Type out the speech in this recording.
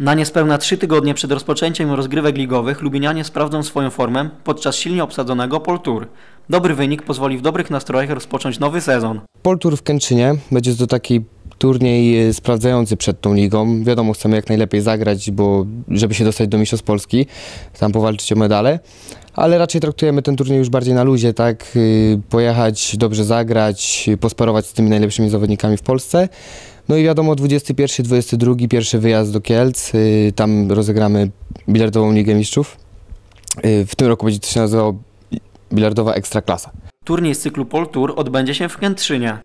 Na niespełna trzy tygodnie przed rozpoczęciem rozgrywek ligowych Lubienianie sprawdzą swoją formę podczas silnie obsadzonego Pol Tour. Dobry wynik pozwoli w dobrych nastrojach rozpocząć nowy sezon. Poltur w Kęczynie będzie to taki turniej e, sprawdzający przed tą ligą. Wiadomo, chcemy jak najlepiej zagrać, bo żeby się dostać do Mistrzostw Polski, tam powalczyć o medale, ale raczej traktujemy ten turniej już bardziej na luzie, tak? Y, Pojechać, dobrze zagrać, y, posparować z tymi najlepszymi zawodnikami w Polsce. No i wiadomo, 21, 22, pierwszy wyjazd do Kielc, y, tam rozegramy bilardową Ligę Mistrzów. Y, W tym roku będzie to się nazywało bilardowa Ekstraklasa. Turniej z cyklu Pol Tour odbędzie się w Kętrzynie.